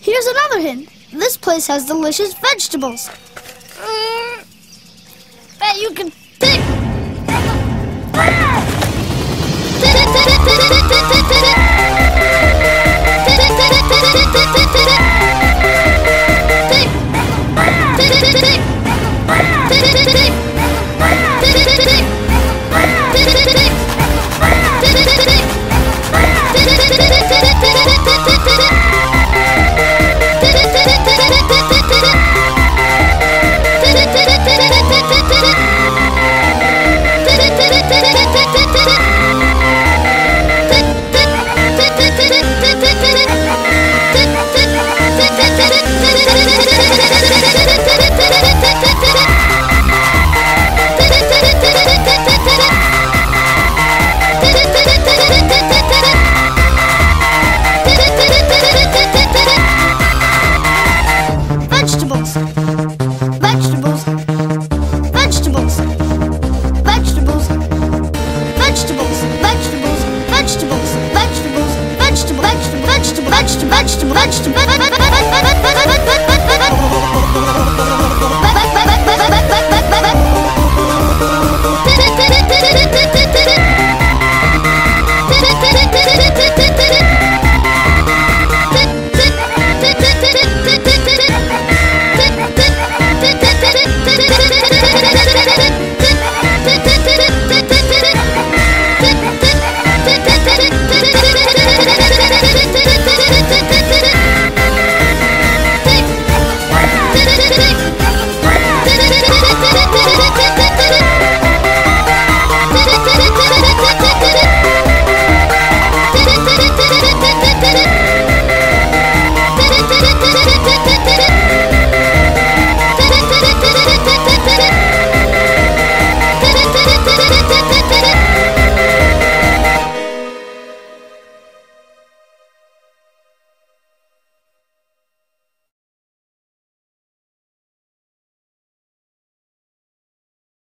Here's another hint. This place has delicious vegetables. Mm, bet you can Vegetable.